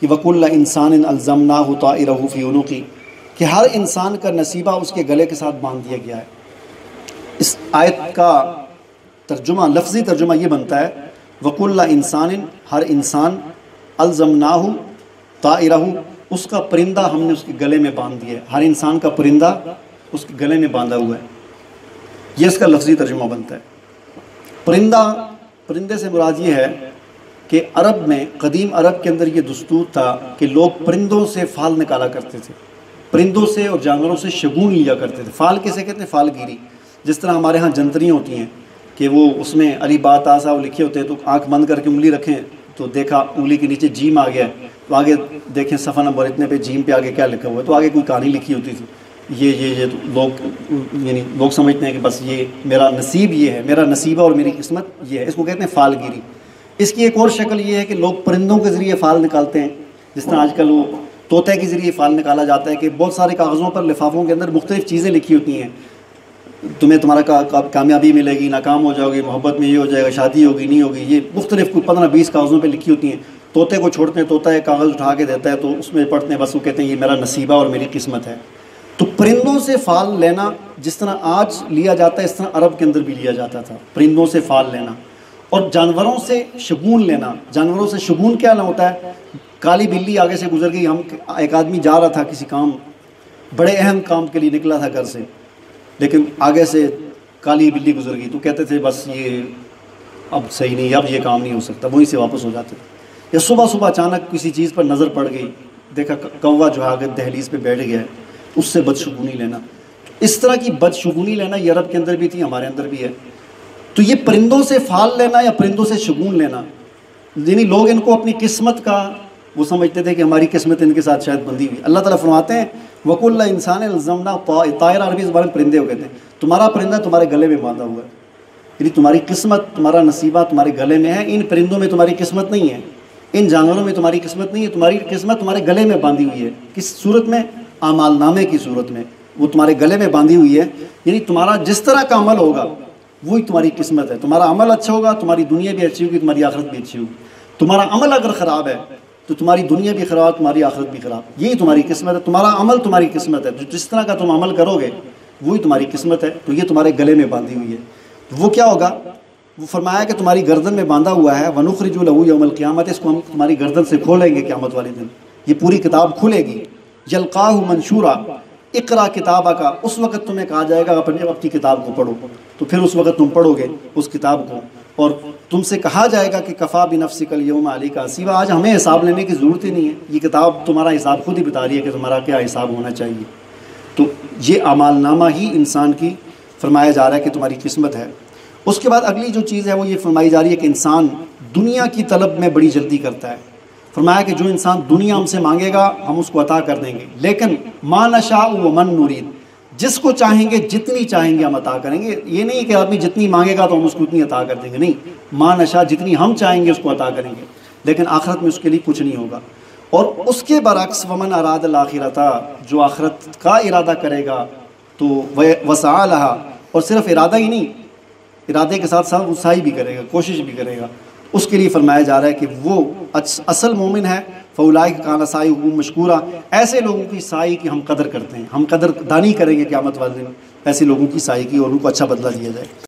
کہ وک اللہ انسان الزم نا ہوتا فی عنقی کہ ہر انسان کا نصیبہ اس کے گلے کے ساتھ باندھ دیا گیا ہے۔ اس آیت کا ترجمہ، لفظی ترجمہ یہ بنتا ہے وک اللہ انسان ہر انسان الزم نا ہو اس کا پرندہ ہم نے اس کے گلے میں باندھ دیا ہے۔ ہر انسان کا پرندہ اس کے گلے میں باندھا ہوا ہے۔ یہ اس کا لفظی ترجمہ بنتا ہے۔ پرندہ، پرندے سے مراد یہ ہے کہ عرب میں قدیم عرب کے اندر یہ دستور تھا کہ لوگ پرندوں سے فال نکالا کرتے تھے۔ پرندوں سے اور جانوروں سے شگون لیا کرتے تھے۔ فال کیسے کہتے ہیں؟ فال گیری۔ جس طرح ہمارے ہاں جنتری ہوتی ہیں کہ وہ اس میں علی بات آسا وہ لکھے ہوتے ہیں تو آنکھ بند کر کے انگلی رکھیں تو دیکھا انگلی کے نیچے جیم آ گیا ہے۔ تو آگے دیکھیں صفحہ نمبر اتنے پہ جیم پہ آگے کیا لکھا ہوا ہے؟ تو آگے کوئی کہانی لکھی ہوتی تھی۔ یہ یہ یہ لوگ یعنی لوگ سمجھتے ہیں کہ بس یہ میرا نصیب یہ ہے، میرا نصیبہ اور میری قسمت یہ ہے۔ اس کو کہتے ہیں فال گیری۔ اس کی ایک اور شکل یہ ہے کہ لوگ پرندوں کے ذریعے فال نکالتے ہیں۔ جس طرح آج کل وہ طوطے کے ذریعے فال نکالا جاتا ہے کہ بہت سارے کاغذوں پر لفافوں کے اندر مختلف چیزیں لکھی ہوتی ہیں۔ تمہیں تمہارا کامیابی ملے گی، ناکام ہو جاؤ گی محبت میں یہ ہو جائے گا، شادی ہوگی، نہیں ہوگی، یہ مختلف کوئی پندرہ بیس کاغذوں پہ لکھی ہوتی ہیں۔ طوطے کو چھوڑتے ہیں، طوطا ایک کاغذ اٹھا کے دیتا ہے تو اس میں پڑھتے ہیں، بس وہ کہتے ہیں، یہ میرا نصیبہ اور میری قسمت ہے۔ تو پرندوں سے فال لینا جس طرح آج لیا جاتا ہے، اس طرح عرب کے اندر بھی لیا جاتا تھا۔ پرندوں سے فال لینا۔ اور جانوروں سے شگون لینا۔ جانوروں سے شگون کیا نہ ہوتا ہے۔ کالی بلی آگے سے گزر گئی، ہم ایک آدمی جا رہا تھا کسی کام، بڑے اہم کام کے لیے نکلا تھا گھر سے۔ لیکن آگے سے کالی بلی گزر گئی۔ تو کہتے تھے، بس یہ اب صحیح نہیں، اب یہ کام نہیں ہو سکتا۔ وہیں سے واپس ہو جاتے تھے۔ یا صبح صبح اچانک کسی چیز پر نظر پڑ گئی۔ دیکھا، کوا جو ہے، آگے دہلیز پہ بیٹھ گیا ہے۔ اس سے بدشگونی لینا۔ اس طرح کی بدشگونی لینا یہ عرب کے اندر بھی تھی، ہمارے اندر بھی ہے۔ تو یہ پرندوں سے فال لینا یا پرندوں سے شگون لینا؟ یعنی لوگ ان کو اپنی قسمت کا، وہ سمجھتے تھے کہ ہماری قسمت ان کے ساتھ شاید بندی ہوئی۔ اللہ تعالیٰ فرماتے ہیں وک اللہ انسان الزمنا طائر عربی اس بارے میں پرندے ہو کہتے ہیں۔ تمہارا پرندہ تمہارے گلے میں باندھا ہوا ہے۔ یعنی تمہاری قسمت، تمہارا نصیبہ تمہارے گلے میں ہے۔ ان پرندوں میں تمہاری قسمت نہیں ہے۔ ان جانوروں میں تمہاری قسمت نہیں ہے۔ تمہاری قسمت تمہارے گلے میں باندھی ہوئی ہے۔ کس صورت میں؟ اعمال نامے کی صورت میں۔ وہ تمہارے گلے میں باندھی ہوئی ہے۔ یعنی تمہارا جس طرح کا عمل ہوگا وہی تمہاری قسمت ہے۔ تمہارا عمل اچھا ہوگا، تمہاری دنیا بھی اچھی ہوگی، تمہاری آخرت بھی اچھی ہوگی۔ تمہارا عمل اگر خراب ہے، تو تمہاری دنیا بھی خراب، تمہاری آخرت بھی خراب۔ یہی تمہاری قسمت ہے۔ تمہارا عمل تمہاری قسمت ہے۔ جس طرح کا تم عمل کرو گے، وہی تمہاری قسمت ہے۔ تو یہ تمہارے گلے میں باندھی ہوئی ہے۔ وہ کیا ہوگا؟ وہ فرمایا کہ تمہاری گردن میں باندھا ہوا ہے۔ ونخر جو لہو یوم القیامت اس کو ہم تمہاری گردن سے کھولیں گے قیامت والے دن۔ یہ پوری کتاب کھلے گی۔ جلقاہ منشورہ اقرا کتابہ کا اس وقت تمہیں کہا جائے گا اپنے اپنی کتاب کو پڑھو۔ تو پھر اس وقت تم پڑھو گے اس کتاب کو۔ اور تم سے کہا جائے گا کہ کفا بھی نفس کل یوم علی کا سیوا آج ہمیں حساب لینے کی ضرورت ہی نہیں ہے۔ یہ کتاب تمہارا حساب خود ہی بتا رہی ہے کہ تمہارا کیا حساب ہونا چاہیے۔ تو یہ اعمال نامہ ہی انسان کی فرمایا جا رہا ہے کہ تمہاری قسمت ہے۔ اس کے بعد اگلی جو چیز ہے وہ یہ فرمائی جا رہی ہے کہ انسان دنیا کی طلب میں بڑی جلدی کرتا ہے۔ فرمایا کہ جو انسان دنیا ہم سے مانگے گا، ہم اس کو عطا کر دیں گے۔ لیکن ماں نشا و من نورید جس کو چاہیں گے، جتنی چاہیں گے ہم عطا کریں گے۔ یہ نہیں کہ آدمی جتنی مانگے گا تو ہم اس کو اتنی عطا کر دیں گے، نہیں۔ ماں نشا جتنی ہم چاہیں گے، اس کو عطا کریں گے۔ لیکن آخرت میں اس کے لیے کچھ نہیں ہوگا۔ اور اس کے برعکس ومن اراد الآخرتا جو آخرت کا ارادہ کرے گا، تو وسا لہا اور صرف ارادہ ہی نہیں، ارادے کے ساتھ ساتھ وہ سائی بھی کرے گا، کوشش بھی کرے گا۔ اس کے لیے فرمایا جا رہا ہے کہ وہ اصل مومن ہے فولائی کانا سائی حکوم مشکورہ۔ ایسے لوگوں کی سائی کی ہم قدر کرتے ہیں۔ ہم قدر دانی کریں گے قیامت والے دن۔ ایسے لوگوں کی سائی کی اور ان کو اچھا بدلہ دیا جائے۔